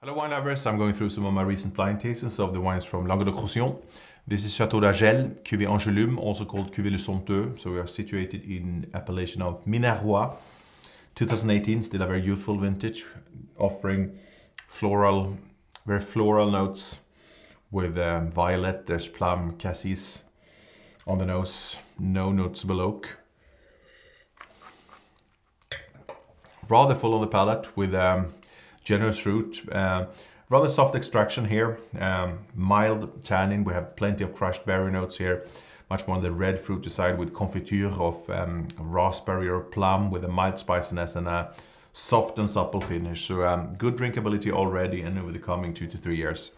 Hello wine lovers, I'm going through some of my recent blind tastings of the wines from Languedoc-Roussillon. This is Chateau d'Agel, Cuvée Agellum, also called Cuvée Le Somptueux. So we are situated in appellation of Minervois. 2018, still a very youthful vintage, offering floral, very floral notes with um, violet, there's plum, cassis on the nose, no noticeable oak. Rather full on the palate with um, generous fruit. Uh, rather soft extraction here, um, mild tannin. We have plenty of crushed berry notes here. Much more on the red fruity side with confiture of um, raspberry or plum with a mild spiciness and a soft and supple finish. So um, good drinkability already and over the coming two to three years.